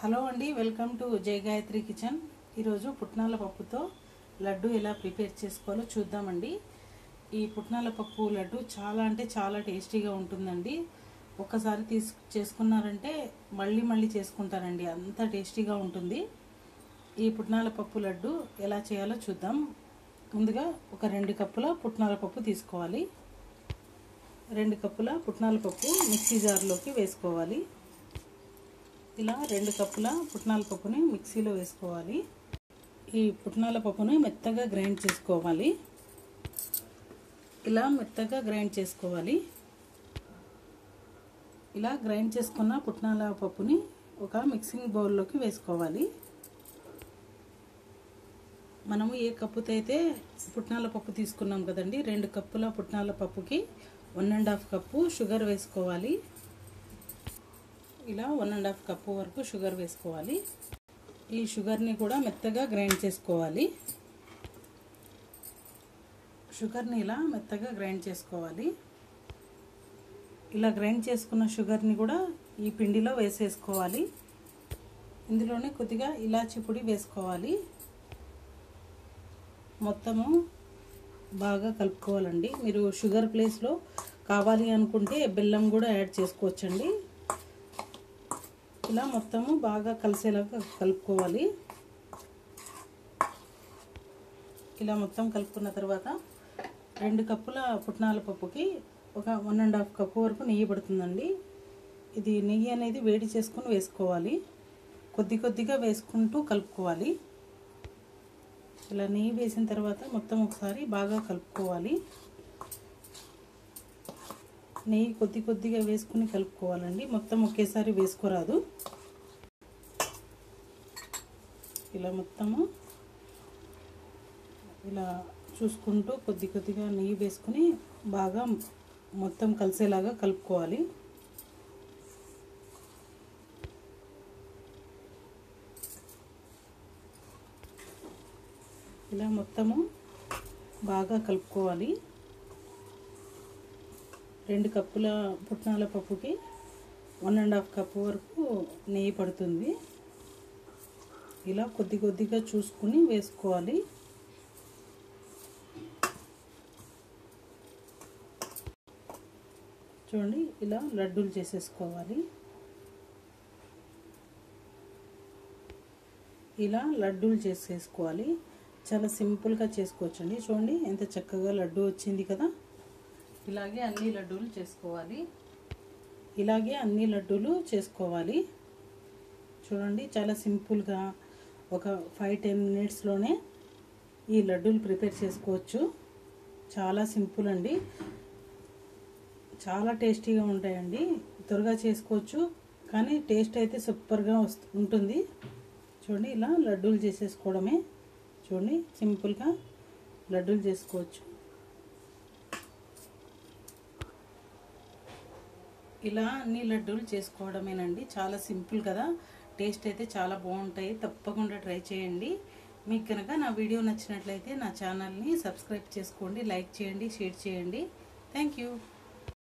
Hello అండి welcome to Jaya Gayatri kitchen. ఈరోజు పుట్నాల పప్పుతో లడ్డు ఎలా ప్రిపేర్ చేసుకోవాలో చూద్దామండి. ఈ పుట్నాల పప్పు లడ్డు చాలా అంటే చాలా టేస్టీగా ఉంటుందండి. ఒక్కసారి తీసు చేసుకున్నారంటే మళ్ళీ మళ్ళీ చేసుకుంటారండి అంత టేస్టీగా ఉంటుంది. ఈ పుట్నాల పప్పు లడ్డు ఎలా చేయాలో చూద్దాం. ముందుగా ఒక రెండు కప్పుల పుట్నాల పప్పు తీసుకోవాలి. రెండు కప్పుల పుట్నాల పప్పు మిక్సీ జార్లోకి వేసుకోవాలి. ఇలా రెండు కప్పుల పుట్నాల పప్పుని మిక్సీలో వేసుకోవాలి. ఈ పుట్నాల పప్పుని మెత్తగా గ్రైండ్ చేసుకోవాలి. ఇలా మెత్తగా గ్రైండ్ చేసుకోవాలి. ఇలా గ్రైండ్ చేసుకున్న పుట్నాల పప్పుని ఒక మిక్సింగ్ బౌల్లోకి వేసుకోవాలి. మనము ఏ కప్పుతో అయితే పుట్నాల పప్పు తీసుకున్నాం కదండి రెండు కప్పుల పుట్నాల పప్పుకి one and half cup sugar వేసుకోవాలి. ఇలా వన్ అండ్ హాఫ్ కప్పు వరకు షుగర్ వేసుకోవాలి. ఈ షుగర్ని కూడా మెత్తగా గ్రైండ్ చేసుకోవాలి. షుగర్ని ఇలా మెత్తగా గ్రైండ్ చేసుకోవాలి. ఇలా గ్రైండ్ చేసుకున్న షుగర్ని కూడా ఈ పిండిలో వేసేసుకోవాలి. ఇందులోనే కొద్దిగా ఇలాచి పొడి వేసుకోవాలి. మొత్తము బాగా కలుపుకోవాలండి. మీరు షుగర్ ప్లేస్లో కావాలి అనుకుంటే బెల్లం కూడా యాడ్ చేసుకోవచ్చండి. ఇలా మొత్తము బాగా కలిసేలాగా కలుపుకోవాలి. ఇలా మొత్తం కలుపుకున్న తర్వాత రెండు కప్పుల పుట్నాల పప్పుకి ఒక వన్ అండ్ హాఫ్ కప్పు వరకు నెయ్యి పడుతుందండి. ఇది నెయ్యి అనేది వేడి చేసుకుని వేసుకోవాలి. కొద్ది కొద్దిగా వేసుకుంటూ కలుపుకోవాలి. ఇలా నెయ్యి వేసిన తర్వాత మొత్తం ఒకసారి బాగా కలుపుకోవాలి. నెయ్యి కొద్ది కొద్దిగా వేసుకుని కలుపుకోవాలండి. మొత్తం ఒకేసారి వేసుకోరాదు. ఇలా మొత్తము ఇలా చూసుకుంటూ కొద్ది కొద్దిగా నెయ్యి వేసుకుని బాగా మొత్తం కలిసేలాగా కలుపుకోవాలి. ఇలా మొత్తము బాగా కలుపుకోవాలి. రెండు కప్పుల పుట్నాల పప్పుకి వన్ అండ్ హాఫ్ కప్పు వరకు నెయ్యి పడుతుంది. ఇలా కొద్ది కొద్దిగా చూసుకుని వేసుకోవాలి. చూడండి ఇలా లడ్డూలు చేసేసుకోవాలి. ఇలా లడ్డూలు చేసేసుకోవాలి. చాలా సింపుల్గా చేసుకోవచ్చండి. చూడండి ఎంత చక్కగా లడ్డు వచ్చింది కదా. ఇలాగే అన్ని లడ్డూలు చేసుకోవాలి. ఇలాగే అన్ని లడ్డూలు చేసుకోవాలి. చూడండి చాలా సింపుల్గా ఒక ఫైవ్ టెన్ మినిట్స్లోనే ఈ లడ్డూలు ప్రిపేర్ చేసుకోవచ్చు. చాలా సింపుల్ అండి. చాలా టేస్టీగా ఉంటాయండి. త్వరగా చేసుకోవచ్చు. కానీ టేస్ట్ అయితే సూపర్గా వస్తు ఉంటుంది. చూడండి ఇలా లడ్డూలు చేసేసుకోవడమే. చూడండి సింపుల్గా లడ్డూలు చేసుకోవచ్చు. ఇలా అన్ని లడ్డూలు చేసుకోవడమేనండి. చాలా సింపుల్ కదా. టేస్ట్ అయితే చాలా బాగుంటాయి. తప్పకుండా ట్రై చేయండి. మీకు కనుక నా వీడియో నచ్చినట్లయితే నా ఛానల్ని సబ్స్క్రైబ్ చేసుకోండి లైక్ చేయండి షేర్ చేయండి. Thank you.